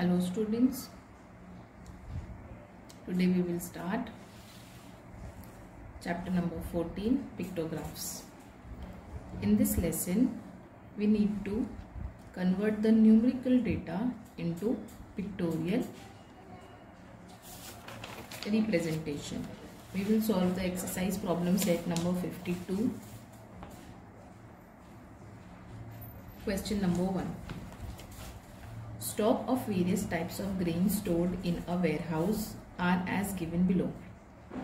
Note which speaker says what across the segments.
Speaker 1: Hello students. Today we will start chapter number 14 pictographs. In this lesson we need to convert the numerical data into pictorial representation. We will solve the exercise problem set number 52. Question number 1. Stock of various types of grain stored in a warehouse are as given below.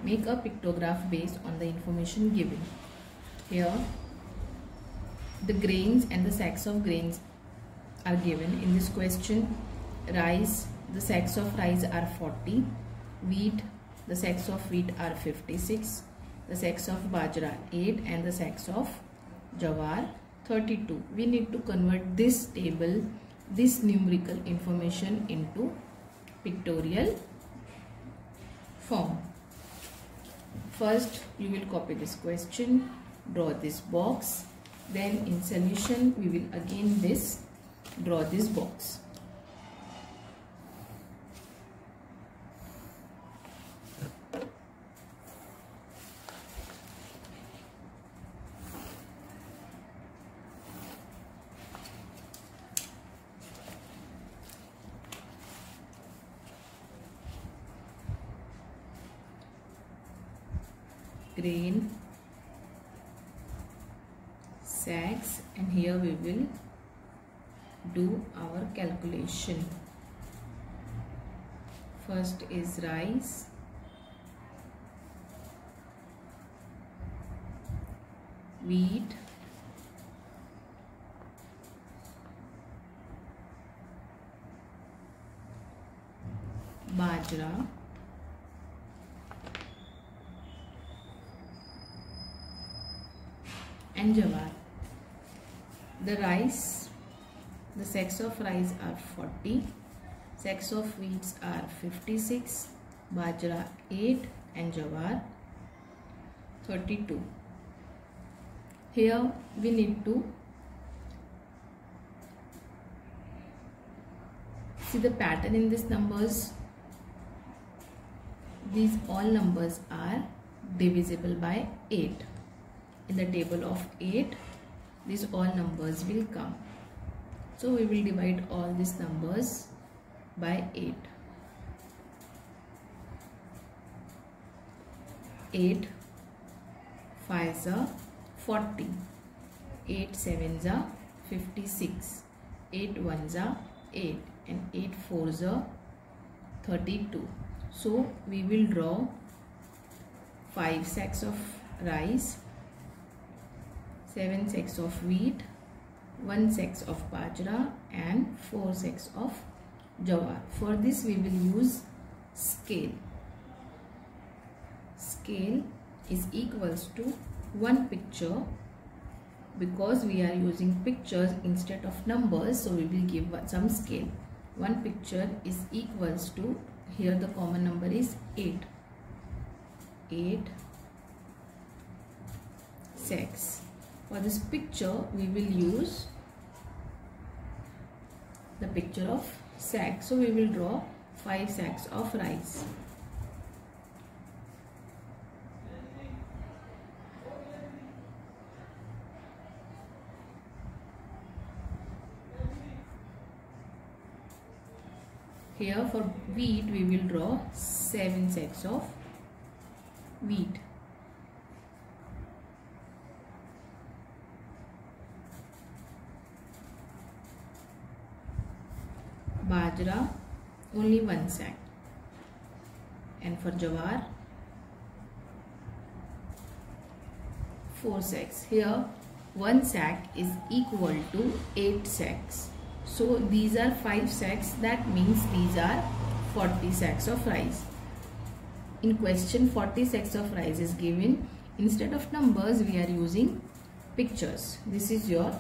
Speaker 1: Make a pictograph based on the information given. Here, the grains and the sacks of grains are given in this question. Rice, the sacks of rice are 40. Wheat, the sacks of wheat are 56. The sacks of bajra 8 and the sacks of jawar 32. We need to convert this table this numerical information into pictorial form. First, you will copy this question, draw this box. Then in solution, we will again this, draw this box. Grain sacks and here we will do our calculation. First is rice. Wheat. Bajra and jawar. The rice, the sacks of rice are 40, sacks of wheats are 56, bajra 8 and jawar 32. Here we need to see the pattern in these numbers. These all numbers are divisible by 8 in the table of 8 these all numbers will come. So we will divide all these numbers by 8 8 5 are 40 8 7s are 56 8 1s are 8 and 8 4 are 32 so we will draw 5 sacks of rice 7 sacks of wheat, 1 sacks of bajra and 4 sacks of jawar. For this we will use scale. Scale is equals to 1 picture because we are using pictures instead of numbers so we will give some scale. 1 picture is equals to here the common number is 8. 8 sacks for this picture we will use the picture of sack. So we will draw 5 sacks of rice. Here for wheat we will draw 7 sacks of wheat bajra only one sack. And for jawar four sacks. Here one sack is equal to eight sacks. So these are five sacks. That means these are 40 sacks of rice. In question 40 sacks of rice is given. Instead of numbers we are using pictures. This is your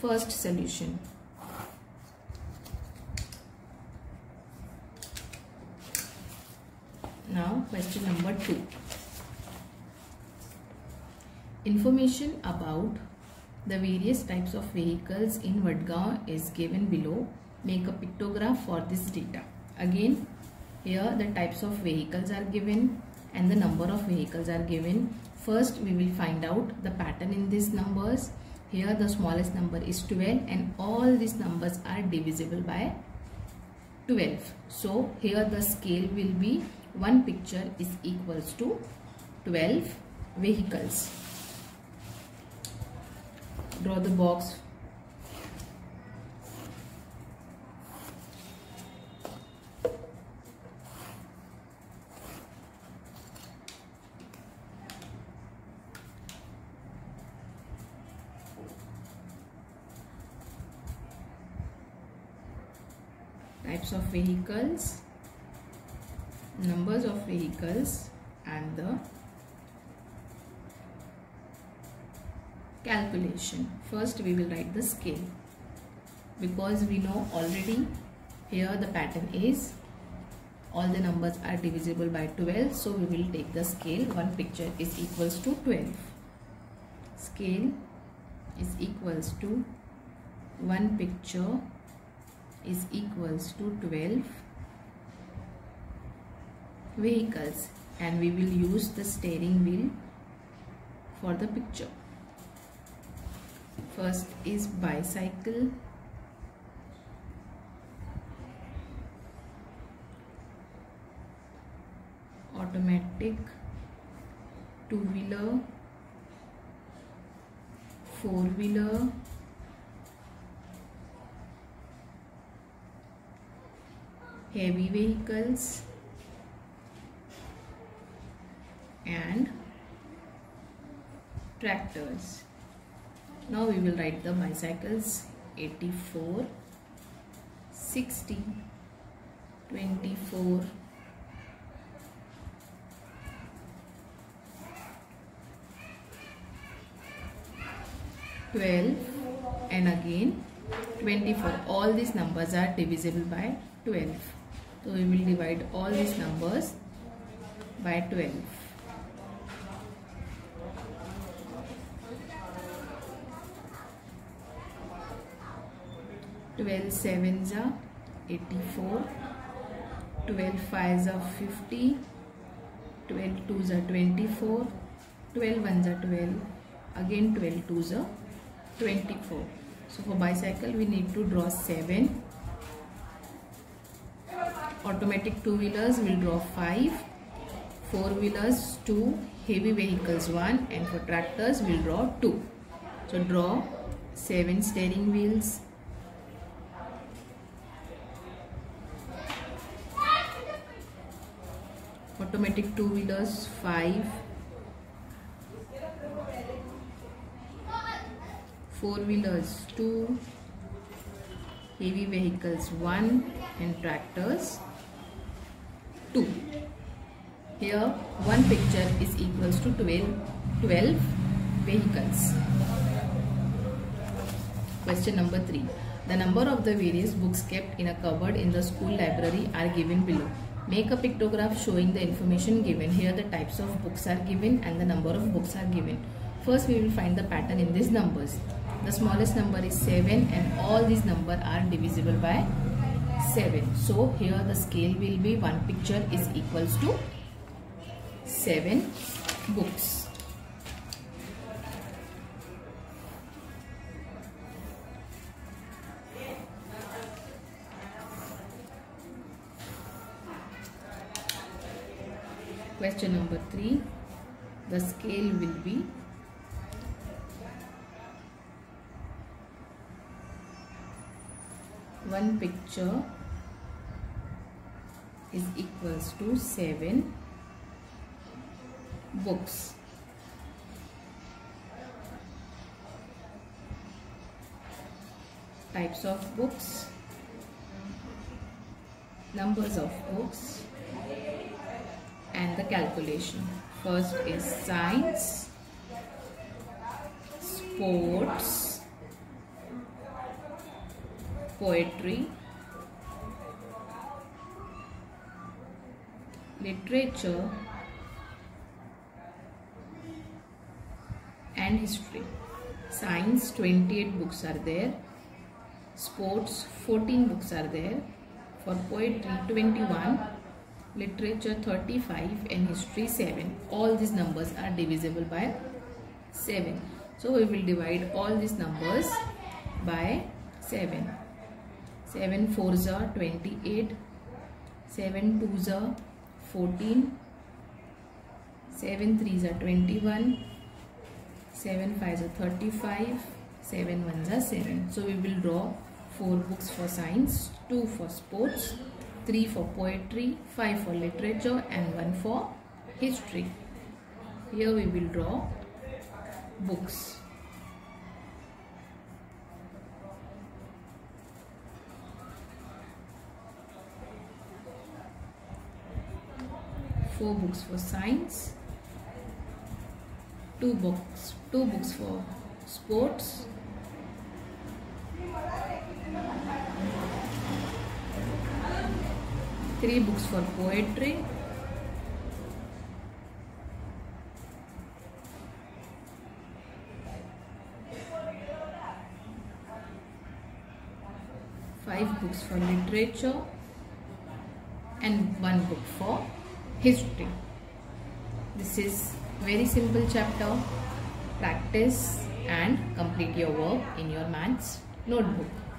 Speaker 1: first solution Now question number 2. Information about the various types of vehicles in Vadgaon is given below. make a pictograph for this data again here the types of vehicles are given and the number of vehicles are given first we will find out the pattern in these numbers here the smallest number is 12 and all these numbers are divisible by 12 so here the scale will be one picture is equals to 12 vehicles. Draw the box. Types of vehicles numbers of vehicles and the calculation. First we will write the scale. Because we know already here the pattern is all the numbers are divisible by 12 so we will take the scale. One picture is equals to 12 scale is equals to one picture is equals to 12 vehicles and we will use the steering wheel for the picture. First is bicycle automatic two-wheeler four-wheeler heavy vehicles and tractors. Now we will write the bicycles 84, 60, 24, 12 and again 24 all these numbers are divisible by 12 so we will divide all these numbers by 12. Twelve sevens are 84, 12 fives are 50, 12 twos are 24, 12 ones are 12, again 12 twos are 24. So for bicycle we need to draw 7 automatic two wheelers will draw 5 four wheelers 2 heavy vehicles 1 and for tractors will draw 2 so draw 7 steering wheels automatic two wheelers 5 four wheelers 2 heavy vehicles 1 and tractors 2. Here one picture is equals to 12, 12 vehicles. Question number 3. The number of the various books kept in a cupboard in the school library are given below. Make a pictograph showing the information given. Here the types of books are given and the number of books are given. First we will find the pattern in these numbers. The smallest number is 7 and all these numbers are divisible by 7 so here the scale will be one picture is equals to 7 books question number 3 the scale will be one picture is equals to 7 books. Types of books, numbers of books and the calculation. First is science, sports, poetry, literature and history. Science 28 books are there. sports 14 books are there for poetry 21 literature 35 and history 7 all these numbers are divisible by 7 so we will divide all these numbers by 7 7 4s are 28 7 2s are 14 7 3s are 21 7 5s are 35 7 1s are 7 so we will draw 4 books for science, 2 for sports, 3 for poetry, 5 for literature and 1 for history. Here we will draw books. Four books for science, two books, two books for sports, three books for poetry. Five books for literature and one book for history. This is very simple chapter. Practice and complete your work in your maths notebook